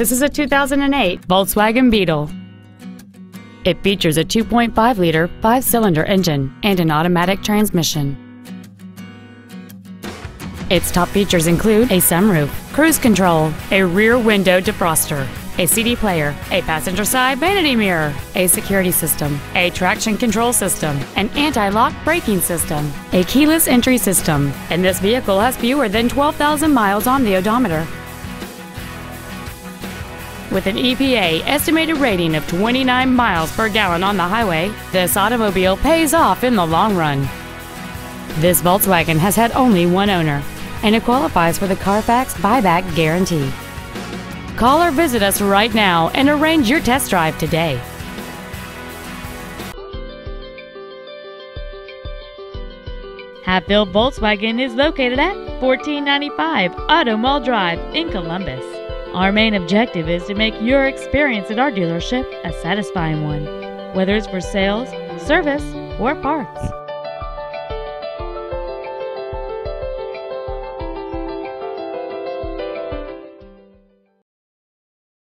This is a 2008 Volkswagen Beetle. It features a 2.5-liter five-cylinder engine and an automatic transmission. Its top features include a sunroof, cruise control, a rear window defroster, a CD player, a passenger side vanity mirror, a security system, a traction control system, an anti-lock braking system, a keyless entry system, and this vehicle has fewer than 12,000 miles on the odometer. With an EPA estimated rating of 29 miles per gallon on the highway, this automobile pays off in the long run. This Volkswagen has had only one owner, and it qualifies for the Carfax buyback guarantee. Call or visit us right now and arrange your test drive today. Hatfield Volkswagen is located at 1495 Auto Mall Drive in Columbus. Our main objective is to make your experience at our dealership a satisfying one, whether it's for sales, service, or parts.